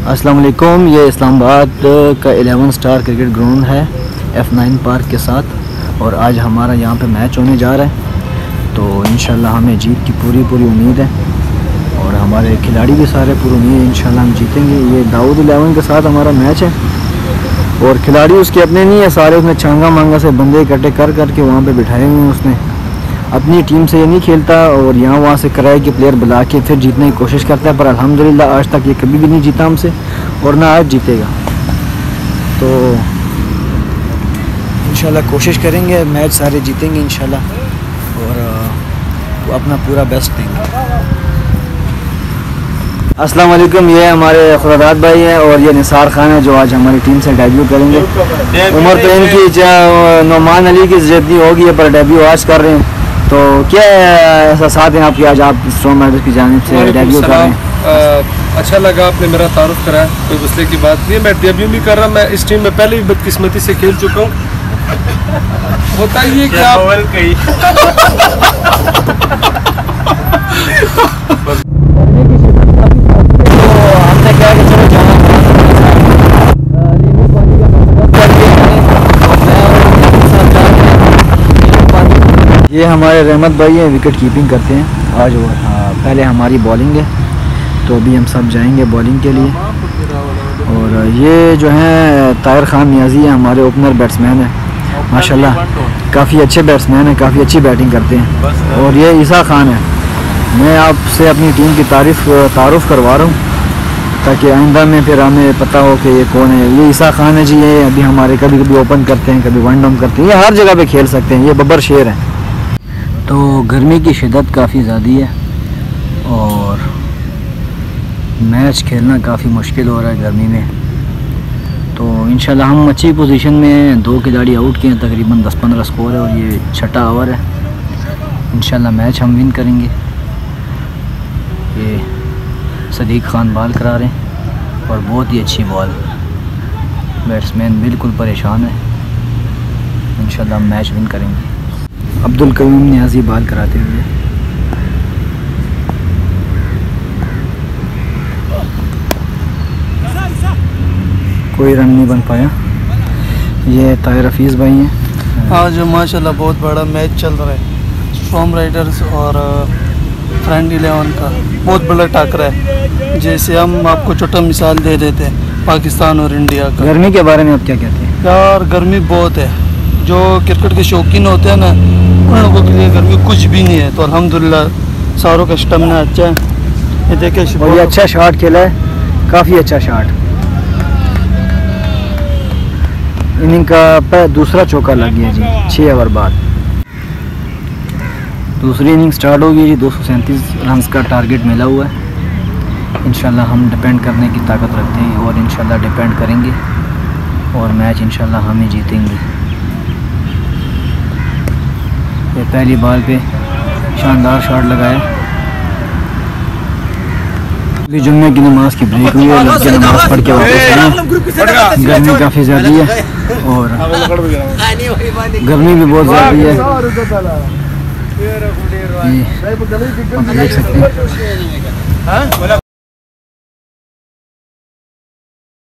अस्सलाम वालेकुम ये इस्लामाबाद का 11 स्टार क्रिकेट ग्राउंड है, एफ़ नाइन पार्क के साथ, और आज हमारा यहाँ पे मैच होने जा रहा है। तो इन हमें जीत की पूरी पूरी उम्मीद है, और हमारे खिलाड़ी भी सारे पूरी उम्मीद इन हम जीतेंगे। ये दाऊद इलेवन के साथ हमारा मैच है, और खिलाड़ी उसके अपने नहीं है, सारे उसने छांगा मांगा से बंदे इकट्ठे कर करके वहाँ पर बिठाए हुए हैं उसने। अपनी टीम से ये नहीं खेलता और यहाँ वहाँ से किराए के प्लेयर बुला के फिर जीतने की कोशिश करता है, पर अल्हम्दुलिल्लाह आज तक ये कभी भी नहीं जीता हमसे और ना आज जीतेगा। तो इन कोशिश करेंगे, मैच सारे जीतेंगे इन और अपना पूरा बेस्ट देंगे। अस्सलाम वालेकुम, ये हमारे खुदादात भाई हैं और ये निसार खान है जो आज हमारी टीम से डेब्यू करेंगे। उम्र तो इनकी नौमान अली की जितनी होगी, पर डेब्यू आज कर रहे हैं। तो क्या ऐसा साथ हैं आपकी आज आप स्ट्रॉन्ग मैडल की जानब से डेब्यू कर रहे हैं अच्छा लगा आपने मेरा तारुफ कराया कोई गुस्से की बात नहीं। मैं डेब्यू भी कर रहा मैं इस टीम में पहले भी बदकिस्मती से खेल चुका हूँ। बताइए क्या आप हमने क्या कि चलो ये हमारे रहमत भाई हैं विकेट कीपिंग करते हैं। आज वो हाँ, पहले हमारी बॉलिंग है तो अभी हम सब जाएँगे बॉलिंग के लिए। और ये जो है तायर ख़ान नियाजी है हमारे ओपनर बैट्समैन है। माशाल्लाह काफ़ी अच्छे बैट्समैन हैं काफ़ी अच्छी बैटिंग करते हैं। और ये ईसा खान है। मैं आपसे अपनी टीम की तारीफ़ तारुफ़ करवा रहा हूँ ताकि आइंदा में फिर हमें पता हो कि ये कौन है। ये ईसा खान है जी ये अभी हमारे कभी कभी ओपन करते हैं कभी वन डाउन करते हैं। ये हर जगह पे खेल सकते हैं ये बब्बर शेर हैं। तो गर्मी की शिदत काफ़ी ज़्यादा है और मैच खेलना काफ़ी मुश्किल हो रहा है गर्मी में। तो इन हम अच्छी पोजीशन में दो खिलाड़ी आउट किए हैं, तकरीबन 10-15 स्कोर है और ये छठा ओवर है। इन मैच हम विन करेंगे। ये सदीक खान बाल करा रहे हैं और बहुत ही अच्छी बॉल बैट्समैन बिल्कुल परेशान है। इन मैच विन करेंगे। अब्दुल कयूम न्याजी बाल कराते हुए कोई रन नहीं बन पाया। ये तायर हफीज़ भाई हैं। आज माशाल्लाह बहुत बड़ा मैच चल रहा है। स्ट्रॉम राइडर्स और फ्रेंड इलेवन का बहुत बड़ा टाकरा है। जैसे हम आपको छोटा मिसाल दे देते हैं पाकिस्तान और इंडिया का। गर्मी के बारे में आप क्या कहते हैं? यार गर्मी बहुत है। जो क्रिकेट के शौकीन होते हैं ना उन लोगों के लिए गर्मी कुछ भी नहीं है। तो अल्हम्दुलिल्लाह, सारों का स्टमना अच्छा है। ये देखे ये अच्छा शॉट खेला है। काफ़ी अच्छा शॉट इनिंग का दूसरा चौका लग गया जी छः ओवर बाद। दूसरी इनिंग स्टार्ट होगी जी, दो सौ रन का टारगेट मिला हुआ है। इन हम डिपेंड करने की ताकत रखते हैं और इन डिपेंड करेंगे। और मैच इन हम ही जीतेंगे। ये पहली बॉल पे शानदार शॉट लगाया। जुम्मे की नमाज़ की ब्रेक हुई है लड़के नमाज़ पढ़ के वापस गर्मी काफ़ी ज़्यादा है और गर्मी भी बहुत ज़्यादा है। देख सकते हैं?